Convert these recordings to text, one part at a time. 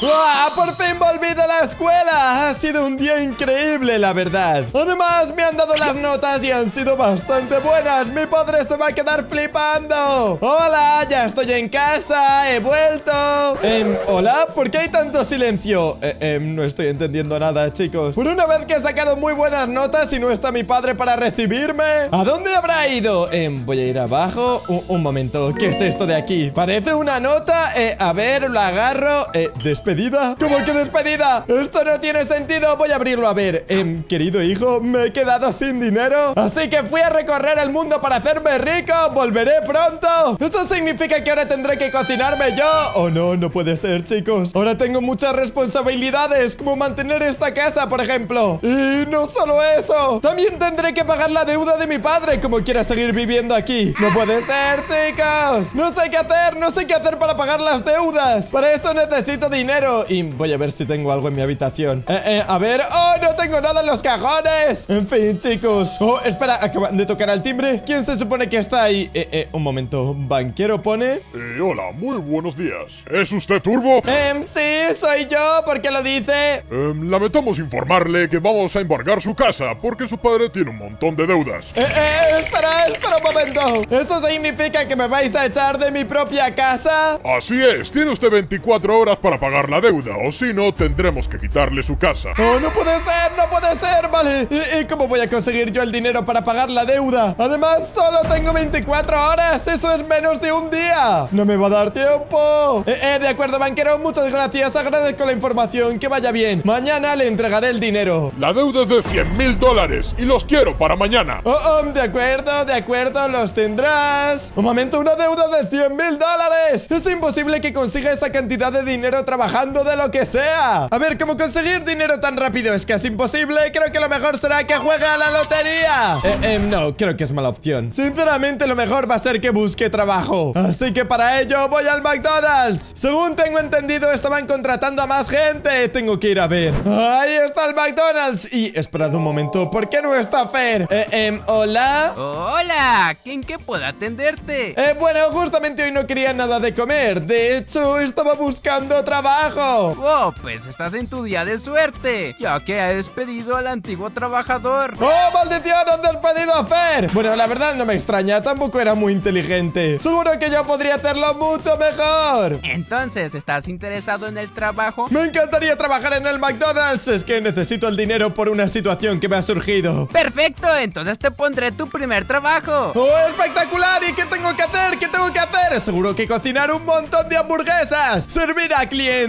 ¡Uah! ¡Por fin volví de la escuela! Ha sido un día increíble, la verdad. Además, me han dado las notas y han sido bastante buenas. Mi padre se va a quedar flipando. ¡Hola! Ya estoy en casa. He vuelto. Em, ¿Hola? ¿Por qué hay tanto silencio? Eh, em, no estoy entendiendo nada, chicos. Por una vez que he sacado muy buenas notas y no está mi padre para recibirme. ¿A dónde habrá ido? Em, voy a ir abajo. Un, momento. ¿Qué es esto de aquí? Parece una nota. Eh, a ver, lo agarro. Eh, ¿Despedida? ¿Cómo que despedida? Esto no tiene sentido. Voy a abrirlo a ver. Em, querido hijo, me he quedado sin dinero. Así que fui a recorrer el mundo para hacerme rico. Volveré pronto. ¿Eso significa que ahora tendré que cocinarme yo? Oh, no, no puede ser, chicos. Ahora tengo muchas responsabilidades, como mantener esta casa, por ejemplo. Y no solo eso. También tendré que pagar la deuda de mi padre, como quiera seguir viviendo aquí. No puede ser, chicos. No sé qué hacer, no sé qué hacer para pagar las deudas. Para eso necesito dinero. Y voy a ver si tengo algo en mi habitación. Eh, eh, a ver. ¡Oh, no tengo nada en los cajones! En fin, chicos. Oh, espera, acaban de tocar al timbre. ¿Quién se supone que está ahí? Eh, eh, un momento. ¿Banquero pone? Eh, hola, muy buenos días. ¿Es usted Turbo? Em, sí, soy yo. ¿Por qué lo dice? Em, lamentamos informarle que vamos a embargar su casa porque su padre tiene un montón de deudas. Eh, eh, espera, espera un momento. ¿Eso significa que me vais a echar de mi propia casa? Así es, tiene usted 24 horas para pagar la deuda, o si no, tendremos que quitarle su casa. ¡Oh, no puede ser! ¡No puede ser! Vale. ¿Y, y cómo voy a conseguir yo el dinero para pagar la deuda? Además, solo tengo 24 horas. Eso es menos de un día. No me va a dar tiempo. Eh, eh, de acuerdo, banquero. Muchas gracias. Agradezco la información. Que vaya bien. Mañana le entregaré el dinero. La deuda es de 100 mil dólares y los quiero para mañana. Oh, oh, de acuerdo, de acuerdo, los tendrás. Un momento, una deuda de 100 mil dólares. Es imposible que consiga esa cantidad de dinero trabajando de lo que sea. A ver, ¿cómo conseguir dinero tan rápido? Es que es imposible. Creo que lo mejor será que juegue a la lotería. Eh, eh, no, creo que es mala opción. Sinceramente, lo mejor va a ser que busque trabajo. Así que para ello voy al McDonald's. Según tengo entendido, estaban contratando a más gente. Tengo que ir a ver. Ahí está el McDonald's. Y esperad un momento, ¿por qué no está Fer? Eh, em, hola. Hola, ¿en qué puedo atenderte? Eh, bueno, justamente hoy no quería nada de comer. De hecho, estaba buscando trabajo. Oh, pues estás en tu día de suerte, ya que he despedido al antiguo trabajador. ¡Oh, maldición! ¡Han despedido a Fer! Bueno, la verdad no me extraña, tampoco era muy inteligente. Seguro que yo podría hacerlo mucho mejor. Entonces, ¿estás interesado en el trabajo? Me encantaría trabajar en el McDonald's. Es que necesito el dinero por una situación que me ha surgido. Perfecto, entonces te pondré tu primer trabajo. ¡Oh, espectacular! ¿Y qué tengo que hacer? ¿Qué tengo que hacer? Seguro que cocinar un montón de hamburguesas, servir a clientes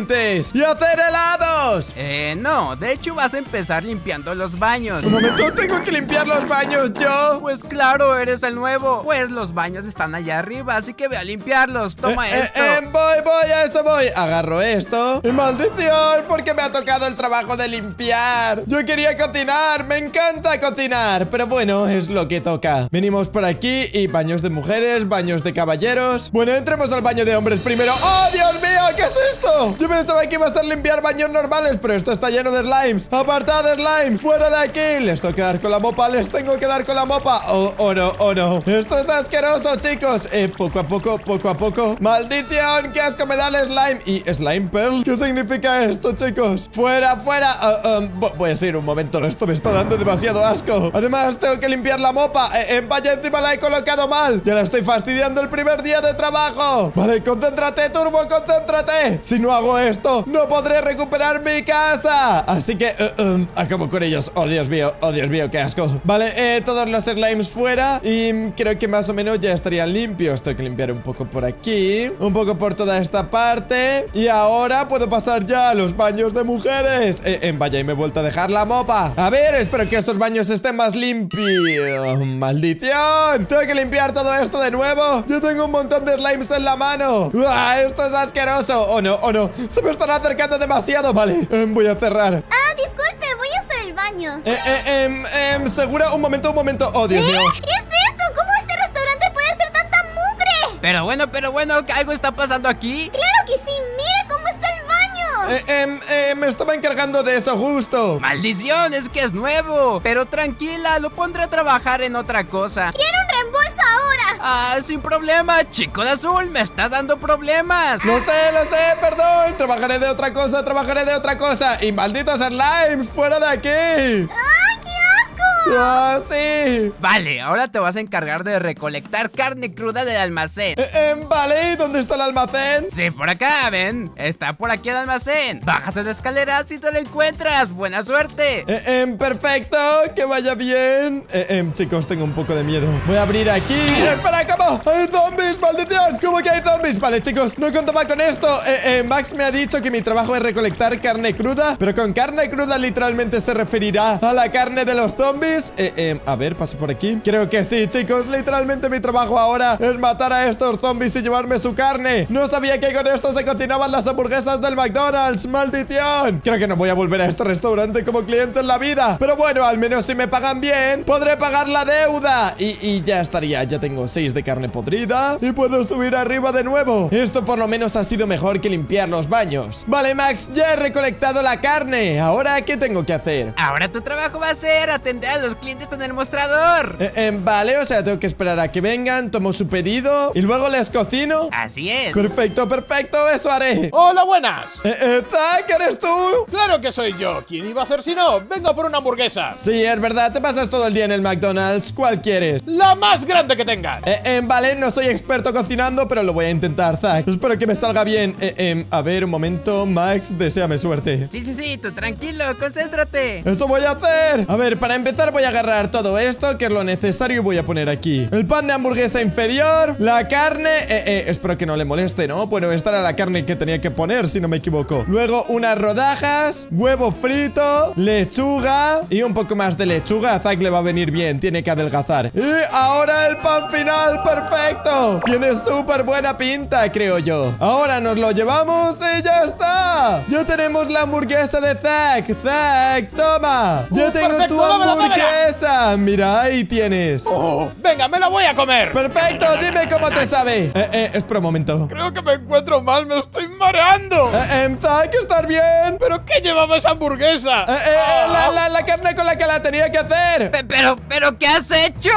y hacer helados. Eh, no, de hecho vas a empezar limpiando los baños. Un momento, tengo que limpiar los baños yo. Pues claro, eres el nuevo. Pues los baños están allá arriba, así que ve a limpiarlos. Toma Eh, eh, esto. eh, voy, voy, a eso voy. Agarro esto. Y maldición, porque me ha tocado el trabajo de limpiar. Yo quería cocinar, me encanta cocinar. Pero bueno, es lo que toca. Venimos por aquí y baños de mujeres, baños de caballeros. Bueno, entremos al baño de hombres primero. ¡Oh, Dios mío! ¿Qué es esto? Pensaba que iba a ser limpiar baños normales, pero esto está lleno de slimes. ¡Apartad slime! ¡Fuera de aquí! Les tengo que dar con la mopa, les tengo que dar con la mopa. Oh, oh no, oh no. Esto es asqueroso, chicos. Eh, poco a poco, poco a poco. ¡Maldición! ¡Qué asco me da el slime! ¿Y slime pearl? ¿Qué significa esto, chicos? ¡Fuera, fuera! Ah, um, vo- voy a seguir un momento. Esto me está dando demasiado asco. Además, tengo que limpiar la mopa. Eh, eh, vaya, encima la he colocado mal. Ya la estoy fastidiando el primer día de trabajo. Vale, concéntrate, Turbo, concéntrate. Si no hago esto, no podré recuperar mi casa. Así que, eh, um, acabo con ellos. Oh, Dios mío, oh, Dios mío, qué asco. Vale, eh, todos los slimes fuera. Y creo que más o menos ya estarían limpios. Tengo que limpiar un poco por aquí, un poco por toda esta parte. Y ahora puedo pasar ya a los baños de mujeres. Eh, vaya, y me he vuelto a dejar la mopa. A ver, espero que estos baños estén más limpios. ¡Maldición! Tengo que limpiar todo esto de nuevo. Yo tengo un montón de slimes en la mano. Esto es asqueroso. Oh no, oh no. Se me están acercando demasiado. Vale, eh, voy a cerrar. Ah, disculpe, voy a hacer el baño. Eh, eh, em, em, segura, un momento, un momento. Oh, Dios mío. ¿Qué es esto? ¿Cómo este restaurante puede ser tanta mugre? Pero bueno, pero bueno, ¿que algo está pasando aquí? Claro que sí, mire cómo está el baño. Eh, em, eh, me estaba encargando de eso justo. Maldición, es que es nuevo. Pero tranquila, lo pondré a trabajar en otra cosa. Quiero. Ah, sin problema, chico de azul, me estás dando problemas. Lo sé, lo sé, perdón. Trabajaré de otra cosa, trabajaré de otra cosa. Y malditos slimes, fuera de aquí. Ah, sí. Vale, ahora te vas a encargar de recolectar carne cruda del almacén. Eh, eh, vale, ¿y dónde está el almacén? Sí, por acá, ven. Está por aquí el almacén. Bajas las escaleras y te lo encuentras. Buena suerte. Eh, em, perfecto, que vaya bien. Eh, em, chicos, tengo un poco de miedo. Voy a abrir aquí. Eh, ¡Espera, cómo! ¡Hay zombies, maldición! ¿Cómo que hay zombies? Vale, chicos, no contaba con esto. Eh, eh, Max me ha dicho que mi trabajo es recolectar carne cruda, pero con carne cruda literalmente se referirá a la carne de los zombies. Eh, em, a ver, paso por aquí. Creo que sí, chicos. Literalmente mi trabajo ahora es matar a estos zombies y llevarme su carne. No sabía que con esto se cocinaban las hamburguesas del McDonald's. ¡Maldición! Creo que no voy a volver a este restaurante como cliente en la vida. Pero bueno, al menos si me pagan bien, podré pagar la deuda. Y, y ya estaría. Ya tengo 6 de carne podrida. Y puedo subir arriba de nuevo. Esto por lo menos ha sido mejor que limpiar los baños. Vale, Max, ya he recolectado la carne. Ahora, ¿qué tengo que hacer? Ahora tu trabajo va a ser atender los clientes en el mostrador. Eh, eh, vale, o sea, tengo que esperar a que vengan, tomo su pedido y luego les cocino. Así es. Perfecto, perfecto, eso haré. Hola, buenas. Eh, eh, Zack, ¿eres tú? Claro que soy yo. ¿Quién iba a ser si no? Vengo por una hamburguesa. Sí, es verdad, te pasas todo el día en el McDonald's. ¿Cuál quieres? La más grande que tengas. Eh, eh, vale, no soy experto cocinando, pero lo voy a intentar, Zack. Espero que me salga bien. Eh, eh, a ver, un momento, Max, deséame suerte. Sí, sí, sí, tú tranquilo, concéntrate. ¡Eso voy a hacer! A ver, para empezar voy a agarrar todo esto, que es lo necesario, y voy a poner aquí El pan de hamburguesa inferior, la carne... Eh, eh, espero que no le moleste, ¿no? Bueno, esta era la carne que tenía que poner, si no me equivoco. Luego unas rodajas, huevo frito, lechuga y un poco más de lechuga. A Zack le va a venir bien, tiene que adelgazar. Y ahora el pan final, perfecto. Tiene súper buena pinta, creo yo. Ahora nos lo llevamos y ya está. Ya tenemos la hamburguesa de Zack. Zack, toma. Ya Uh, tengo perfecto, tu dámela. Hamburguesa Mira, ahí tienes Oh, venga, me la voy a comer. Perfecto, dime cómo te sabe Eh, eh, espera un momento Creo que me encuentro mal, me estoy mareando. eh, eh, Zack, ¿estás bien? ¿Pero qué llevaba esa hamburguesa? Eh, eh, eh, la, la- la carne con la que la tenía que hacer Pe- Pero, pero, ¿qué has hecho?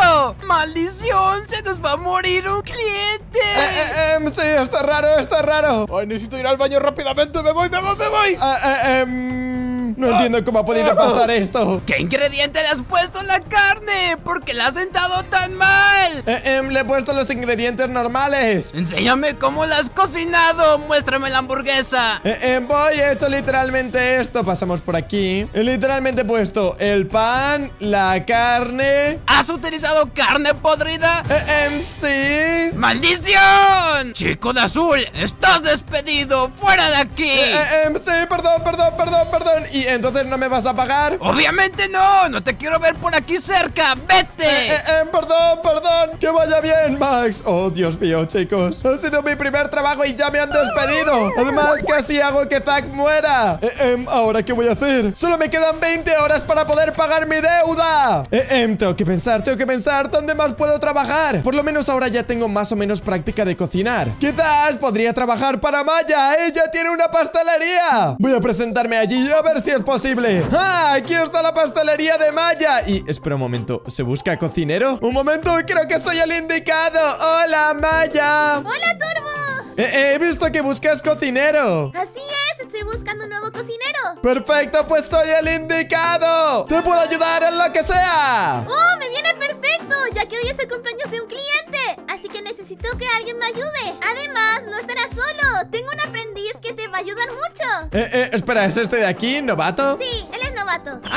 ¡Maldición! ¡Se nos va a morir un cliente! Eh, eh, em, sí, esto es raro, esto es raro Ay, necesito ir al baño rápidamente. Me voy, me voy, me voy. Eh, eh, em, No entiendo cómo ha podido pasar esto ¿Qué ingrediente le has puesto en la carne? ¿Por qué la has sentado tan mal? Eh, em, Le he puesto los ingredientes normales Enséñame cómo la has cocinado. Muéstrame la hamburguesa. Eh, eh, voy, he hecho literalmente esto Pasamos por aquí He literalmente puesto el pan, la carne ¿Has utilizado carne podrida? eh, em, Sí ¡Maldición! Chico de azul, estás despedido. ¡Fuera de aquí! Eh, eh, em, sí, perdón, perdón, perdón, perdón ¿Y entonces no me vas a pagar? Obviamente no. No te quiero ver por aquí cerca. ¡Vete! Eh, eh, em, perdón, perdón Que vaya bien, Max Oh, Dios mío, chicos Ha sido mi primer trabajo y ya me han despedido Además, casi hago que Zack muera eh, em, ¿Ahora qué voy a hacer? Solo me quedan 20 horas para poder pagar mi deuda eh, em, Tengo que pensar, tengo que pensar ¿Dónde más puedo trabajar? Por lo menos ahora ya tengo más o menos práctica de cocinar Quizás podría trabajar para Maya Ella tiene una pastelería Voy a presentarme allí a ver si es posible ¡Ah! Aquí está la pastelería de Maya Y, espera un momento, ¿se busca cocinero? Un momento, creo que soy el indicado ¡Hola, Maya! ¡Hola, Turbo! Eh, he visto que buscas cocinero Así es, estoy buscando un nuevo cocinero. Perfecto, pues soy el indicado ¡Te puedo ayudar en lo que sea! ¡Oh, me viene perfecto! Ya que hoy es el cumpleaños de un cliente. Así que necesito que alguien me ayude. Además, no estarás solo. Tengo un aprendiz que te va a ayudar mucho. Eh, eh, espera, ¿es este de aquí, novato? Sí.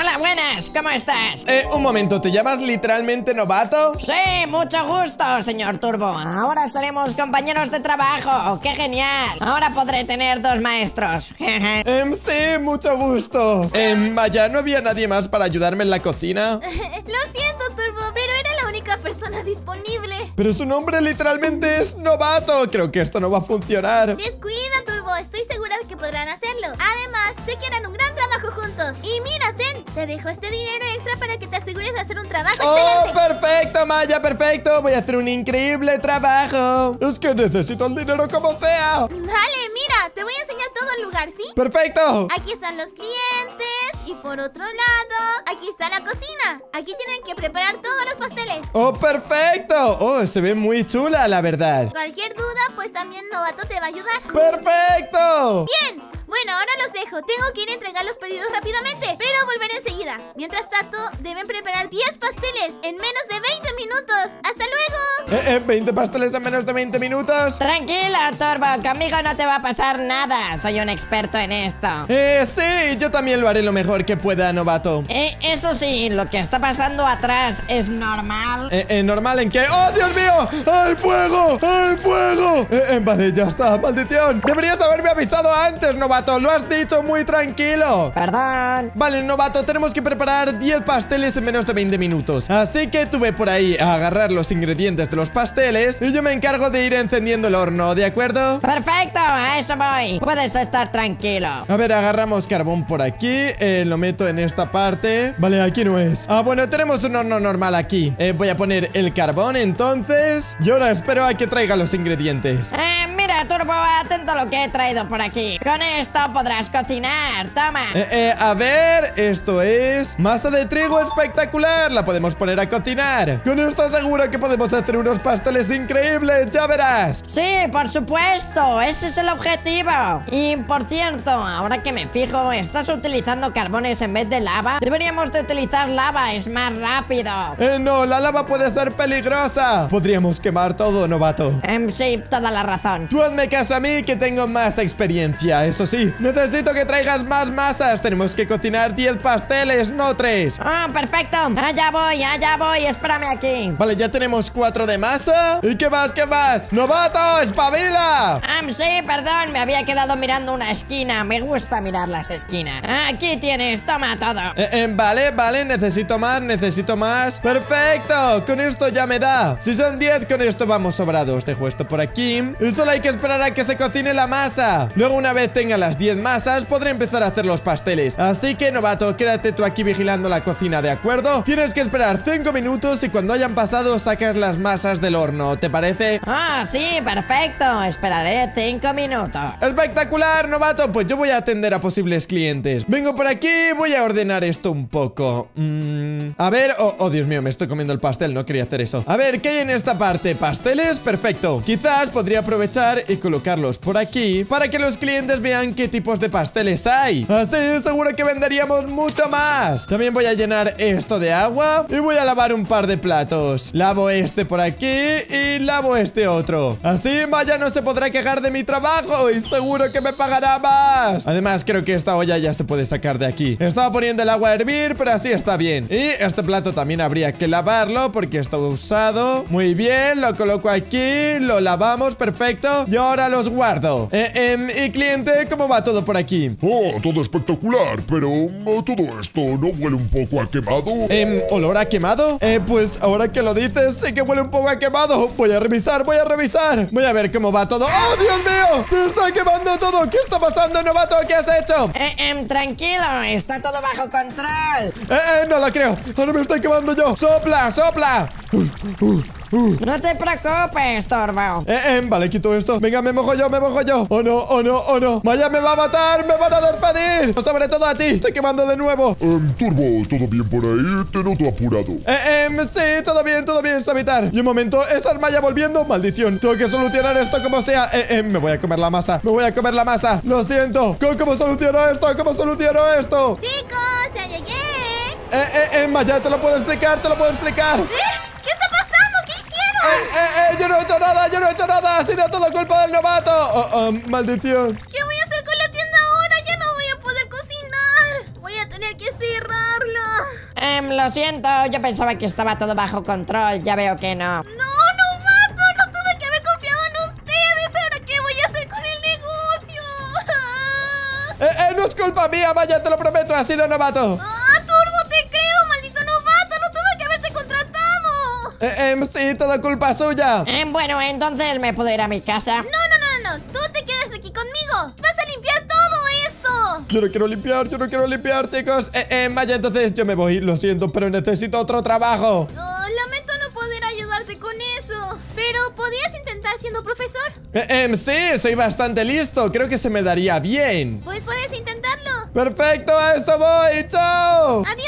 Hola, buenas, ¿cómo estás? Eh, un momento, ¿te llamas literalmente novato? Sí, mucho gusto, señor Turbo. Ahora seremos compañeros de trabajo. ¡Qué genial! Ahora podré tener dos maestros. Jeje. Em, sí, mucho gusto. Em, Maya, ¿no había nadie más para ayudarme en la cocina? Lo siento, Turbo, pero era la única persona disponible. Pero su nombre literalmente es novato. Creo que esto no va a funcionar. Descuida, Turbo. Estoy segura de que podrán hacerlo. Además, sé que harán un gran trabajo Y mira, Ten, te dejo este dinero extra para que te asegures de hacer un trabajo ¡Oh, excelente. perfecto, Maya, perfecto! Voy a hacer un increíble trabajo. Es que necesito el dinero como sea. Vale, mira, te voy a enseñar todo el lugar, ¿sí? ¡Perfecto! Aquí están los clientes. Y por otro lado, aquí está la cocina. Aquí tienen que preparar todos los pasteles. ¡Oh, perfecto! ¡Oh, se ve muy chula, la verdad! Cualquier duda, pues también Novato te va a ayudar. ¡Perfecto! Bien, bueno, ahora los dejo. Tengo que ir a entregar los pedidos rápidamente, pero volveré enseguida. Mientras tanto, deben preparar 10 pasteles en menos de 20 minutos. ¡Hasta luego! Eh, eh, 20 pasteles en menos de 20 minutos. Tranquila, Turbo, conmigo no te va a pasar nada. Soy un experto en esto. Eh, sí, yo también lo haré lo mejor que pueda, novato. Eh, eso sí, lo que está pasando atrás es normal. Eh, eh, normal en que... ¡Oh, Dios mío! ¡Hay fuego! ¡Hay fuego! Eh, eh, vale, ya está, maldición. Deberías haberme avisado antes, novato. Lo has dicho muy tranquilo. Perdón. Vale, novato, tenemos que preparar 10 pasteles en menos de 20 minutos. Así que tú ve por ahí a agarrar los ingredientes de los pasteles y yo me encargo de ir encendiendo el horno, ¿de acuerdo? Perfecto, a eso voy. Puedes estar tranquilo. A ver, agarramos carbón por aquí, eh, lo meto en esta parte Vale, aquí no es Ah, bueno, tenemos un horno normal aquí eh, Voy a poner el carbón entonces Y ahora espero a que traiga los ingredientes Eh, mira, Turbo, atento a lo que he traído por aquí. Con esto podrás cocinar. Toma. eh, eh, a ver, esto es masa de trigo espectacular La podemos poner a cocinar Con esto seguro que podemos hacer unos pasteles increíbles, ya verás Sí, por supuesto, ese es el objetivo. Y por cierto, ahora que me fijo, estás utilizando carbones en vez de lava. Deberíamos de utilizar lava, es más rápido. Eh, no, la lava puede ser peligrosa Podríamos quemar todo, novato Em, sí, toda la razón. Tú hazme caso a mí que tengo más experiencia, eso sí Necesito que traigas más masas Tenemos que cocinar 10 pasteles, no 3 Ah, perfecto. Allá voy, allá voy, espérame aquí. Vale, ya tenemos 4 de masa ¿Y qué más, qué más? ¡Novato, espabila! Am, sí, perdón, me había quedado mirando una esquina. Me gusta mirar las esquinas. Aquí tienes, toma todo. Eh, eh, vale, vale, necesito más, necesito más ¡Perfecto! Con esto ya me da Si son 10, con esto vamos sobrados Dejo esto por aquí Y solo hay que esperar a que se cocine la masa Luego una vez tenga las 10 masas Podré empezar a hacer los pasteles Así que, novato, quédate tú aquí vigilando la cocina, ¿de acuerdo? Tienes que esperar 5 minutos Y cuando hayan pasado sacas las masas del horno ¿Te parece? Ah, sí, perfecto. Esperaré cinco minutos. ¡Espectacular, novato! Pues yo voy a atender a posibles clientes Vengo por aquí, voy a ordenar esto un poco Mm, A ver, oh, oh, Dios mío, me estoy comiendo el pastel, no quería hacer eso A ver, ¿qué hay en esta parte? ¿Pasteles? Perfecto Quizás podría aprovechar y colocarlos por aquí Para que los clientes vean qué tipos de pasteles hay. Así seguro que venderíamos mucho más. También voy a llenar esto de agua Y voy a lavar un par de platos. Lavo este por aquí y lavo este otro. Así Maya no se podrá quejar de mi trabajo Y seguro que me pagará más. Además creo que esta olla ya se puede sacar de aquí. Estaba poniendo el agua a hervir Pero así está bien. Y este plato también habría que lavarlo Porque está usado Muy bien, lo coloco aquí Lo lavamos, perfecto. Y ahora los guardo eh, em, Y cliente, ¿cómo va todo por aquí? Oh, todo espectacular, pero oh, todo esto no huele un poco a quemado. Em, ¿olor a quemado? Eh, pues ahora que lo dices, sí que huele un poco a quemado Voy a revisar, voy a revisar Voy a ver cómo va todo ¡Oh, Dios mío! ¡Se está quemando todo! ¿Qué está pasando, novato? ¿Qué has hecho? Eh, em, tranquilo, está todo bajo control. Eh, eh, no lo creo Ahora me estoy quemando yo ¡Sopla, sopla! No te preocupes, Turbo. Eh, eh, vale, quito esto Venga, me mojo yo, me mojo yo Oh no, oh no, oh no Maya me va a matar, me van a despedir Sobre todo a ti, estoy quemando de nuevo Em, Turbo, ¿todo bien por ahí? Te noto apurado. Eh, em, sí, todo bien, todo bien, Sabitar Y un momento, ¿esa es Maya volviendo? Maldición, tengo que solucionar esto como sea Eh, eh, me voy a comer la masa, me voy a comer la masa Lo siento ¿Cómo, cómo soluciono esto? ¿Cómo soluciono esto? Chicos, ya llegué. Eh, eh, eh, Maya, te lo puedo explicar, te lo puedo explicar ¿Eh? Eh, eh, eh, yo no he hecho nada, yo no he hecho nada Ha sido todo culpa del novato Oh, oh, maldición ¿Qué voy a hacer con la tienda ahora? Ya no voy a poder cocinar. Voy a tener que cerrarla. Em, lo siento, yo pensaba que estaba todo bajo control. Ya veo que no. No, no mato. No tuve que haber confiado en ustedes. ¿Ahora qué voy a hacer con el negocio? Eh, eh, no es culpa mía, Maya, te lo prometo, ha sido novato Eh, em, sí, toda culpa suya Em, bueno, entonces me puedo ir a mi casa. No, no, no, no, no. Tú te quedas aquí conmigo. Vas a limpiar todo esto. Yo no quiero limpiar, yo no quiero limpiar, chicos Eh, eh, Maya, entonces yo me voy, lo siento, pero necesito otro trabajo Oh, lamento no poder ayudarte con eso. Pero podrías intentar siendo profesor. Eh, em, sí, soy bastante listo, creo que se me daría bien Pues puedes intentarlo. Perfecto, a eso voy. ¡Chao! ¡Adiós!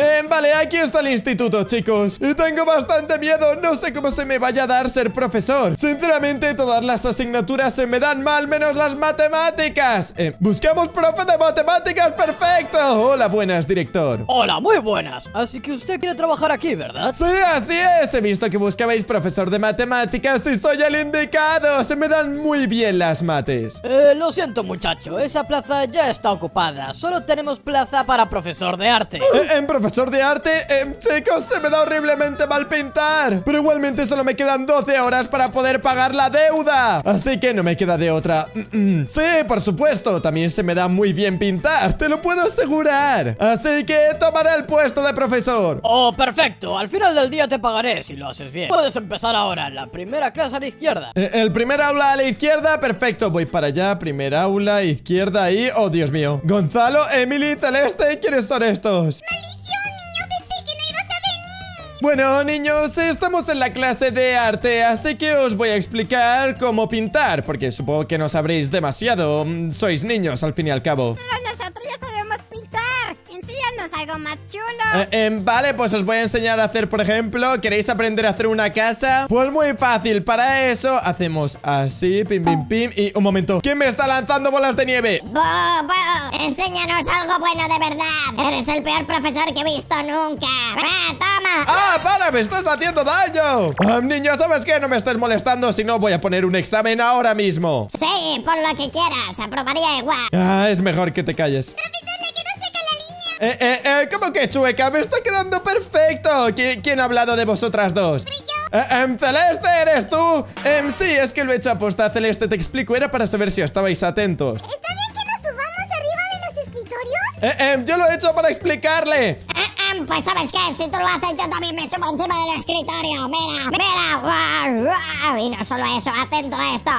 Eh, vale, aquí está el instituto, chicos Y tengo bastante miedo, no sé cómo se me vaya a dar ser profesor Sinceramente, todas las asignaturas se me dan mal menos las matemáticas eh, Buscamos profe de matemáticas, perfecto Hola, buenas, director Hola, muy buenas. Así que usted quiere trabajar aquí, ¿verdad? Sí, así es, he visto que buscabais profesor de matemáticas y soy el indicado Se me dan muy bien las mates Eh, lo siento, muchacho. Esa plaza ya está ocupada. Solo tenemos plaza para profesor de arte. Eh, En profesor de arte, eh, chicos, se me da horriblemente mal pintar Pero igualmente solo me quedan 12 horas para poder pagar la deuda Así que no me queda de otra Mm, mm. Sí, por supuesto, también se me da muy bien pintar, te lo puedo asegurar Así que tomaré el puesto de profesor Oh, perfecto. Al final del día te pagaré si lo haces bien. Puedes empezar ahora. La primera clase a la izquierda. Eh, El primer aula a la izquierda, perfecto, voy para allá Primer aula, izquierda ahí, oh Dios mío Gonzalo, Emily, Celeste, ¿quiénes son estos? ¡Maldición, Bueno, niños, estamos en la clase de arte, así que os voy a explicar cómo pintar, porque supongo que no sabréis demasiado. mm, Sois niños, al fin y al cabo. Algo más chulo. Eh, em, vale, pues os voy a enseñar a hacer, por ejemplo, ¿queréis aprender a hacer una casa? Pues muy fácil, para eso hacemos así, pim, pim, pim, y un momento, ¿quién me está lanzando bolas de nieve? Bo, bo, enséñanos algo bueno de verdad. Eres el peor profesor que he visto nunca. ¡Ah, toma! ¡Ah, para! ¡Me estás haciendo daño! Ah, niño, ¿sabes qué? No me estés molestando, si no voy a poner un examen ahora mismo. Sí, por lo que quieras. Aprobaría igual. Ah, es mejor que te calles. Eh, eh, eh, ¿cómo que chueca? Me está quedando perfecto. ¿Qui- ¿Quién ha hablado de vosotras dos? Eh, em, Celeste, ¿eres tú? Em, sí, es que lo he hecho aposta, Celeste, te explico. Era para saber si estabais atentos. ¿Está bien que nos subamos arriba de los escritorios? Eh, em, yo lo he hecho para explicarle. Pues sabes qué, si tú lo haces yo también me subo encima del escritorio. Mira, mira. Y no solo eso, atento a esto.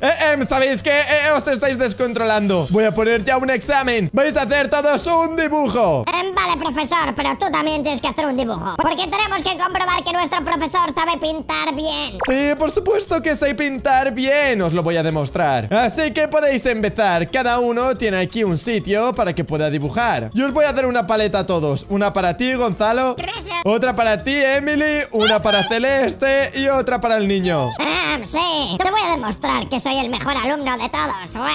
Eh, em, ¿sabéis qué? Eh, os estáis descontrolando. Voy a poner ya un examen. Vais a hacer todos un dibujo. Em, Vale, profesor, pero tú también tienes que hacer un dibujo. Porque tenemos que comprobar que nuestro profesor sabe pintar bien. Sí, por supuesto que sé pintar bien, os lo voy a demostrar. Así que podéis empezar. Cada uno tiene aquí un sitio para que pueda dibujar. Yo os voy a dar una paleta a todos. Una para ti, Gonzalo. Gracias. Otra para ti, Emily. Una para Celeste y otra para el niño. Ah, sí, te voy a demostrar que soy el mejor alumno de todos.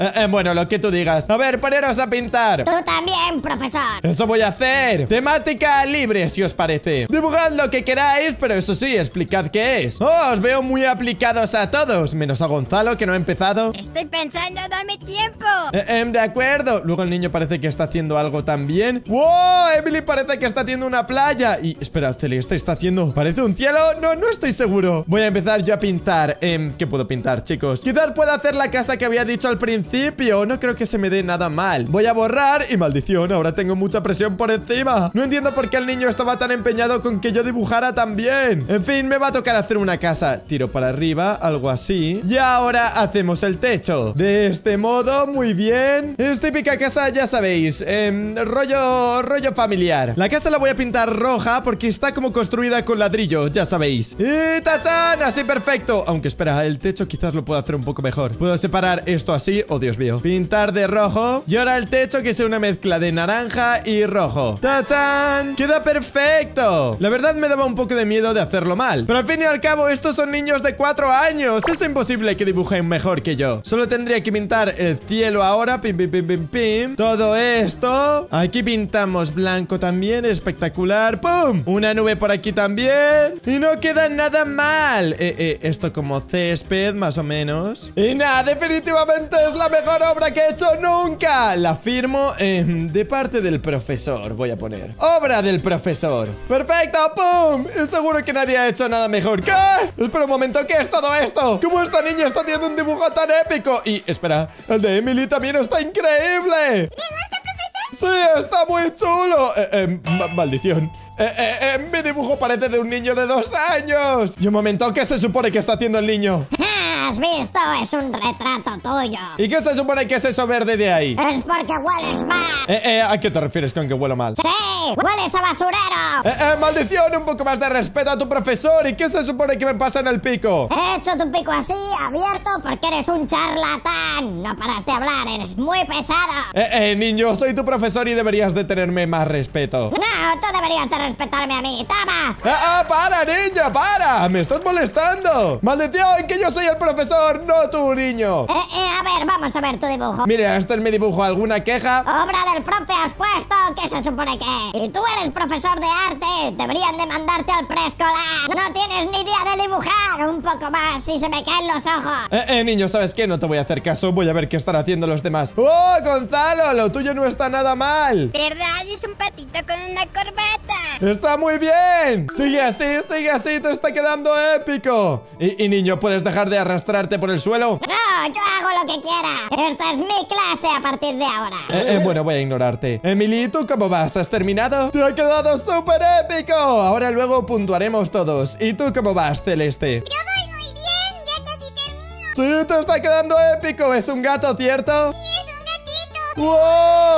Eh, eh, bueno, lo que tú digas. A ver, poneros a pintar. Tú también, profesor. Eso voy a hacer. Temática libre, si os parece. Dibujad lo que queráis, pero eso sí, explicad qué es. Oh, os veo muy aplicados a todos, menos a Gonzalo, que no ha empezado. Estoy pensando, dame tiempo. Eh, em, de acuerdo. Luego el niño parece que está haciendo algo también. ¡Wow! Emily parece que está haciendo una playa. Y espera, Celeste está haciendo. ¿Parece un cielo? No, no estoy seguro. Voy a empezar yo a pintar. Em, ¿Qué puedo pintar, chicos? Quizás pueda hacer la casa que había dicho al principio. No creo que se me dé nada mal. Voy a borrar y maldición, ahora tengo mucha presión por encima. No entiendo por qué el niño estaba tan empeñado con que yo dibujara también. En fin, me va a tocar hacer una casa. Tiro para arriba, algo así. Y ahora hacemos el techo. De este modo, muy bien. Es típica casa, ya sabéis. em, rollo, rollo familiar. La casa la voy a pintar roja porque está como construida con ladrillo, ya sabéis. ¡Y tachán! Así perfecto. Aunque espera, el techo quizás lo puedo hacer un poco mejor. Puedo separar esto así. Oh, Dios mío. Pintar de rojo. Y ahora el techo que sea una mezcla de naranja y rojo. ¡Tachán! ¡Queda perfecto! La verdad me daba un poco de miedo de hacerlo mal. Pero al fin y al cabo, estos son niños de 4 años. Es imposible que dibujen mejor que yo. Solo tendría que pintar el cielo ahora. Pim, pim, pim, pim, pim. Todo esto. Aquí pintamos blanco también. Espectacular. ¡Pum! Una nube por aquí también. Y no queda nada mal. Eh, eh, esto como césped, más o menos. Y nada, definitivamente es la mejor obra que he hecho nunca. La firmo eh, de parte del profesor. Voy a poner. Obra del profesor. Perfecto, ¡pum! Seguro que nadie ha hecho nada mejor. ¿Qué? Espera un momento, ¿qué es todo esto? ¿Cómo esta niña está haciendo un dibujo tan épico? Y espera, el de Emily también está increíble. Sí, está muy chulo. Eh, eh, ma- maldición. Eh, eh, eh, mi dibujo parece de un niño de dos años. Y un momento, ¿qué se supone que está haciendo el niño? Has visto es un retrato tuyo. ¿Y qué se supone que es eso verde de ahí? Es porque hueles mal. Eh, eh, ¿a qué te refieres con que huelo mal? Sí, hueles a basurero. Eh, eh, maldición, un poco más de respeto a tu profesor. ¿Y qué se supone que me pasa en el pico? He hecho tu pico así, abierto, porque eres un charlatán. No paras de hablar, eres muy pesado. Eh, eh, niño, soy tu profesor y deberías de tenerme más respeto. No, tú deberías de respetarme a mí. ¡Toma! ¡Ah, ah, para, niño, para! ¡Me estás molestando! ¡Maldición, que yo soy el profesor, no tú, niño! Eh, eh, a ver, vamos a ver tu dibujo. Mira, este es mi dibujo. ¿Alguna queja? Obra del profe has puesto, ¿qué se supone que? Y tú eres profesor de arte, deberían de mandarte al preescolar. No tienes ni idea de dibujar, un poco más y se me caen los ojos. Eh, eh, niño, ¿sabes qué? No te voy a hacer caso. Voy a ver qué están haciendo los demás. ¡Oh, Gonzalo! Lo tuyo no está nada mal. ¿Verdad? Es un patito con una corbata. ¡Está muy bien! Sigue así, sigue así, te está quedando épico. Y, y, niño, ¿puedes dejar de arrastrarte por el suelo? No, yo hago lo que quiera. Esta es mi clase a partir de ahora. Eh, eh, bueno, voy a ignorarte. Emily, ¿tú cómo vas? ¿Has terminado? ¡Te ha quedado súper épico! Ahora luego puntuaremos todos. ¿Y tú cómo vas, Celeste? Yo voy muy bien, ya casi termino. Sí, te está quedando épico. ¿Es un gato, cierto? Sí, es un gatito.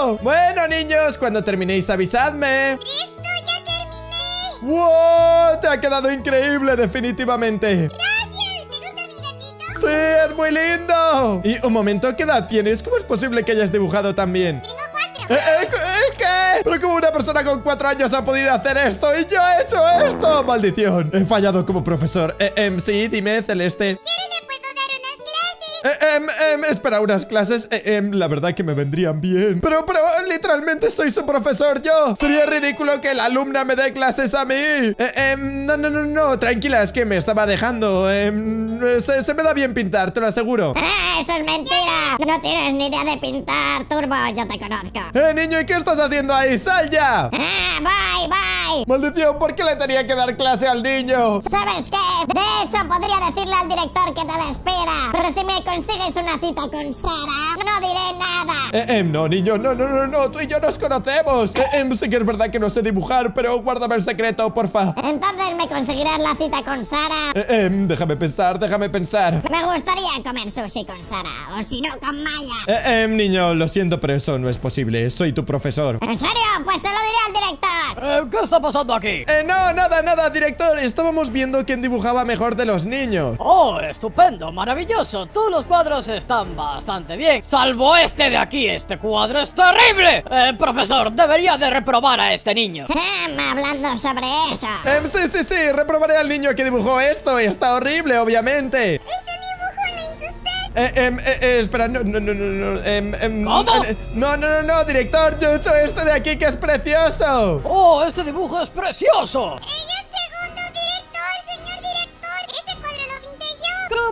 ¡Wow! Bueno, niños, cuando terminéis avisadme. ¡Listo, ya terminé! ¡Wow! Te ha quedado increíble, definitivamente. Es muy lindo! Y un momento, ¿qué edad tienes? ¿Cómo es posible que hayas dibujado tan bien? Tengo cuatro. ¿Eh, eh, eh, qué? ¿Pero cómo una persona con cuatro años ha podido hacer esto? ¡Y yo he hecho esto! ¡Maldición! He fallado como profesor. Eh, em, sí, dime, Celeste. Eh, em, em, espera, unas clases. Eh, em, la verdad que me vendrían bien. Pero, pero, literalmente soy su profesor yo. Sería ridículo que la alumna me dé clases a mí. Eh, no, no, no, no. Tranquila, es que me estaba dejando. Se, se me da bien pintar, te lo aseguro. Eso es mentira. No tienes ni idea de pintar, Turbo, yo te conozco. Eh, niño, ¿y qué estás haciendo ahí? ¡Sal ya! Ah, bye, Maldición, ¿por qué le tenía que dar clase al niño? ¿Sabes qué? De hecho, podría decirle al director que te despida. Pero si me consigues una cita con Sara, no diré nada. Eh, em, no, niño, no, no, no, no, tú y yo nos conocemos. Eh, em, sí que es verdad que no sé dibujar, pero guárdame el secreto, porfa. Entonces me conseguirás la cita con Sara. Eh, em, déjame pensar, déjame pensar. Me gustaría comer sushi con Sara, o si no, con Maya. Eh, em, niño, lo siento, pero eso no es posible. Soy tu profesor. ¿En serio? Pues se lo diré al director. Eh, ¿Qué está pasando aquí? Eh, no, nada, nada, director. Estábamos viendo quién dibujaba mejor de los niños. Oh, estupendo, maravilloso. Todos los cuadros están bastante bien. Salvo este de aquí. Este cuadro es terrible. Eh, profesor, debería de reprobar a este niño. Em, hablando sobre eso. Em, sí, sí, sí, reprobaré al niño que dibujó esto. Está horrible, obviamente. Ese dibujo. Eh, em, eh, eh, espera, no, no, no, no, no, em, em, ¿Cómo? eh, no, no, no, no, director, yo he hecho este de aquí que es precioso. Oh, este dibujo es precioso.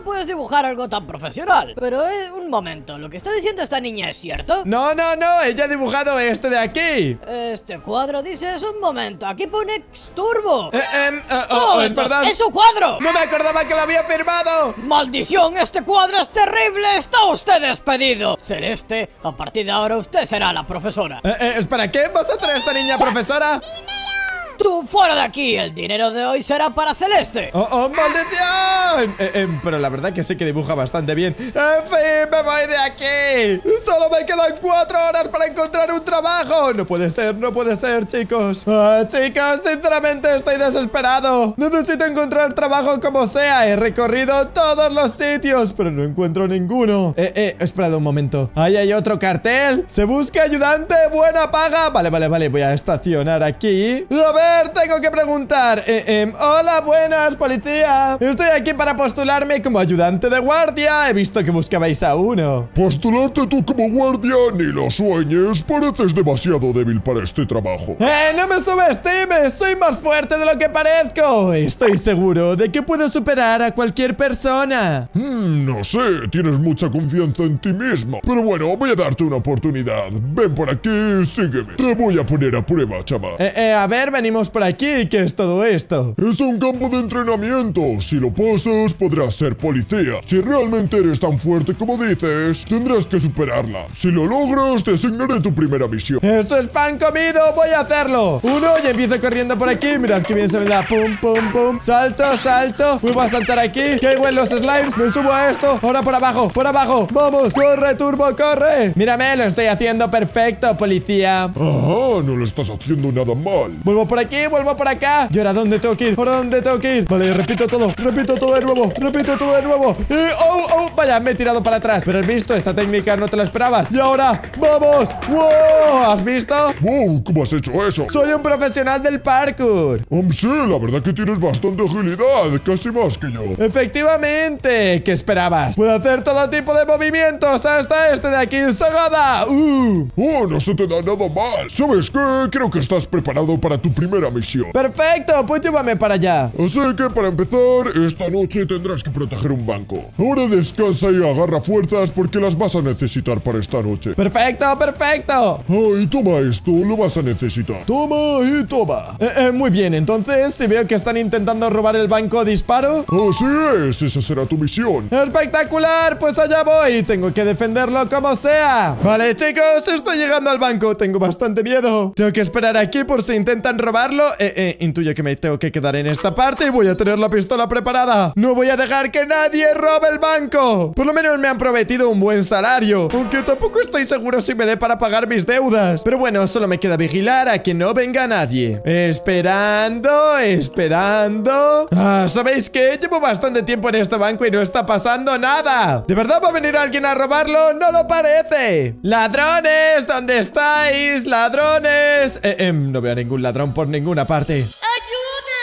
Puedes dibujar algo tan profesional? Pero, eh, un momento, ¿lo que está diciendo esta niña es cierto? No, no, no, ella ha dibujado este de aquí. Este cuadro dices un momento, aquí pone Xturbo. Eh, em, eh, oh, oh, es esto verdad. ¡Es su cuadro! No me acordaba que lo había firmado. ¡Maldición! ¡Este cuadro es terrible! ¡Está usted despedido! Celeste, a partir de ahora usted será la profesora. Eh, eh, espera, ¿qué? ¿Vas a traer a esta niña profesora? ¡Tú fuera de aquí! El dinero de hoy será para Celeste. ¡Oh, oh, maldición! Eh, eh, pero la verdad que sí que dibuja bastante bien. ¡En fin, me voy de aquí! ¡Solo me quedan cuatro horas para encontrar un trabajo! No puede ser, no puede ser, chicos. Ah, chicos, sinceramente estoy desesperado. Necesito encontrar trabajo como sea. He recorrido todos los sitios, pero no encuentro ninguno. Eh, eh, esperad un momento. Ahí hay otro cartel. Se busca ayudante, buena paga. Vale, vale, vale, voy a estacionar aquí. A ver, tengo que preguntar. Eh, em, hola, buenas, policía. Estoy aquí para postularme como ayudante de guardia. He visto que buscabais a uno. Postularte tú como guardia, ni lo sueñes, pareces demasiado débil para este trabajo. ¡Eh, no me subestimes! Soy más fuerte de lo que parezco. Estoy seguro de que puedo superar a cualquier persona. Hmm, no sé, tienes mucha confianza en ti mismo. Pero bueno, voy a darte una oportunidad. Ven por aquí, sígueme. Te voy a poner a prueba, chaval. Eh, eh, a ver, venimos por aquí. ¿Qué es todo esto? Es un campo de entrenamiento. Si lo pasas, podrás ser policía. Si realmente eres tan fuerte como dices, tendrás que superarla. Si lo logras, te asignaré tu primera misión. Esto es pan comido, voy a hacerlo Uno, y empiezo corriendo por aquí Mirad que bien se me da, pum, pum, pum Salto, salto, vuelvo a saltar aquí Qué en los slimes, me subo a esto Ahora por abajo, por abajo, vamos Corre, turbo, corre Mírame, lo estoy haciendo perfecto, policía Ajá, no lo estás haciendo nada mal. Vuelvo por aquí, vuelvo por acá ¿Y ahora dónde tengo que ir? ¿Por dónde tengo que ir? Vale, repito todo, repito todo de nuevo Repito todo de nuevo y, oh, oh, Vaya, me he tirado para atrás Pero has visto, esa técnica no te la esperabas Y ahora, ¡vamos! ¡Wow! ¿Has visto? Wow, ¿cómo has hecho eso? Soy un profesional del parkour Um, sí, la verdad que tienes bastante agilidad, casi más que yo. Efectivamente, ¿qué esperabas? Puedo hacer todo tipo de movimientos Hasta este de aquí, Sagada ¡Uh! Oh, no se te da nada mal. ¿Sabes qué? Creo que estás preparado para tu primera misión. Perfecto, pues llévame para allá Así que para empezar, esta noche tendrás que proteger un banco. Ahora descansa y agarra fuerzas porque las vas a necesitar para esta noche. Perfecto, perfecto Ay, toma esto, lo vas a necesitar. Toma y toma Eh, eh, Muy bien, entonces, si veo que están intentando robar el banco, disparo Así es, esa será tu misión. ¡Espectacular! Pues allá voy Tengo que defenderlo como sea Vale, chicos, estoy llegando al banco Tengo bastante miedo Tengo que esperar aquí por si intentan Eh, eh, intuyo que me tengo que quedar en esta parte Y voy a tener la pistola preparada No voy a dejar que nadie robe el banco Por lo menos me han prometido un buen salario Aunque tampoco estoy seguro si me dé para pagar mis deudas Pero bueno, solo me queda vigilar a que no venga nadie Esperando, esperando Ah, ¿sabéis qué? Llevo bastante tiempo en este banco y no está pasando nada ¿De verdad va a venir alguien a robarlo? No lo parece ¡Ladrones! ¿Dónde estáis? ¡Ladrones! Eh, em, no veo a ningún ladrón por ninguna parte ¡Ayuda,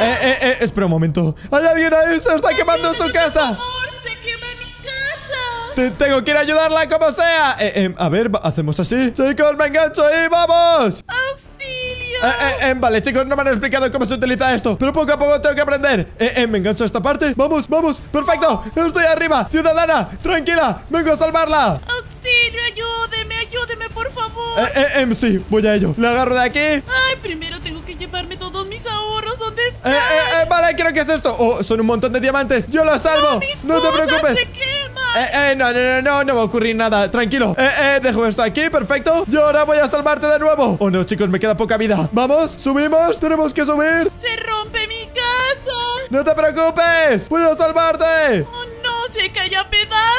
ayuda! Eh, eh, eh, espera un momento ¡Hay alguien ahí! ¡Se está quemando su casa! ¡Por favor, se quema mi casa! Te- tengo que ir a ayudarla como sea eh, em, A ver, hacemos así Chicos, me engancho ahí, ¡vamos! ¡Auxilio! Eh, eh, eh, vale, chicos, no me han explicado cómo se utiliza esto Pero poco a poco tengo que aprender Eh, eh, me engancho a esta parte Vamos, vamos, perfecto Estoy arriba, ciudadana, tranquila Vengo a salvarla ¡Auxilio, ayúdeme, ayúdeme, por favor! Eh, eh, em, sí, voy a ello Le agarro de aquí Eh, Ay, primero tengo que llevarme todos mis ahorros. ¿Dónde están? eh, eh, vale, creo que es esto Oh, son un montón de diamantes Yo los salvo ¡Mis No te cosas preocupes se queman! Eh, eh, no, no, no, no, no va a ocurrir nada Tranquilo Eh, eh, dejo esto aquí, perfecto Y ahora voy a salvarte de nuevo Oh, no, chicos, me queda poca vida Vamos, subimos, tenemos que subir ¡Se rompe mi casa! No te preocupes a salvarte ¡Oh, no! ¡Se cae a pedazos!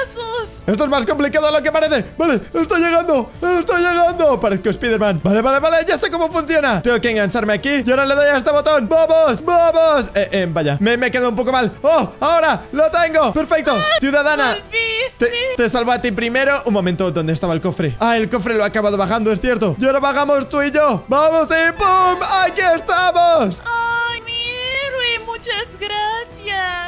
Esto es más complicado de lo que parece Vale, estoy llegando Estoy llegando Parezco Spiderman Vale, vale, vale Ya sé cómo funciona Tengo que engancharme aquí Y ahora le doy a este botón ¡Vamos! ¡Vamos! Eh, eh, vaya Me, me quedo un poco mal ¡Oh! ¡Ahora! ¡Lo tengo! ¡Perfecto! Ciudadana ¡Volviste! te, te salvo a ti primero Un momento, ¿dónde estaba el cofre? Ah, el cofre lo ha acabado bajando, es cierto Y ahora bajamos tú y yo ¡Vamos y ¡pum! ¡Aquí estamos! ¡Ay, mi héroe! ¡Muchas gracias!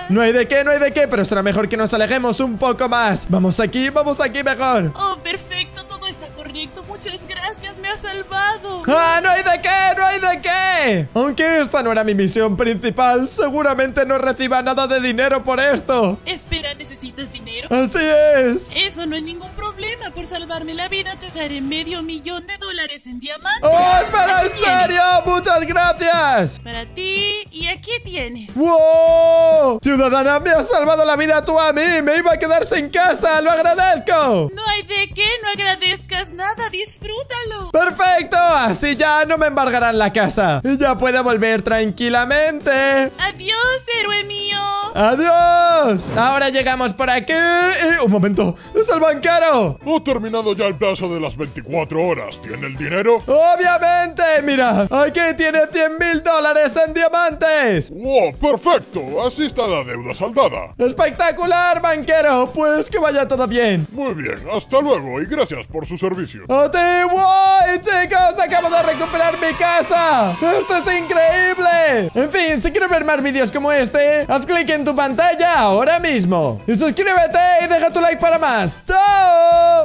No hay de qué, no hay de qué Pero será mejor que nos alejemos un poco más Vamos aquí, vamos aquí mejor ¡Oh, perfecto! Todo está correcto. Muchas gracias. Me ha salvado. ¡Ah, no hay de qué! ¡No hay de qué! Aunque esta no era mi misión principal, seguramente no reciba nada de dinero por esto. Espera, ¿necesitas dinero? Así es. Eso no es ningún problema. Por salvarme la vida te daré medio millón de dólares en diamantes. ¡Oh, pero en serio! ¡Muchas gracias! Para ti. Y aquí tienes. ¡Wow! Ciudadana, me has salvado la vida tú a mí. Me iba a quedar sin casa. ¡Lo agradezco! No hay de qué. No agradezcas nada. Disfrútalo. ¡Perfecto! Así ya no me embargarán la casa. Y ya puedo volver tranquilamente. Adiós, héroe mío. ¡Adiós! Ahora llegamos por aquí y... ¡Un momento! ¡Es el banquero! Ha terminado ya el plazo de las 24 horas. ¿Tiene el dinero? ¡Obviamente! ¡Mira! ¡Aquí tiene 100 mil dólares en diamantes! ¡Wow! ¡Perfecto! Así está la deuda saldada. ¡Espectacular, banquero! Pues que vaya todo bien. Muy bien, hasta luego y gracias por su servicio. ¡A ti, guay, chicos! ¡Acabo de recuperar mi casa! ¡Esto es increíble! En fin, si quieres ver más vídeos como este, haz clic en tu pantalla ahora mismo. Y suscríbete y deja tu like para más. ¡Chao!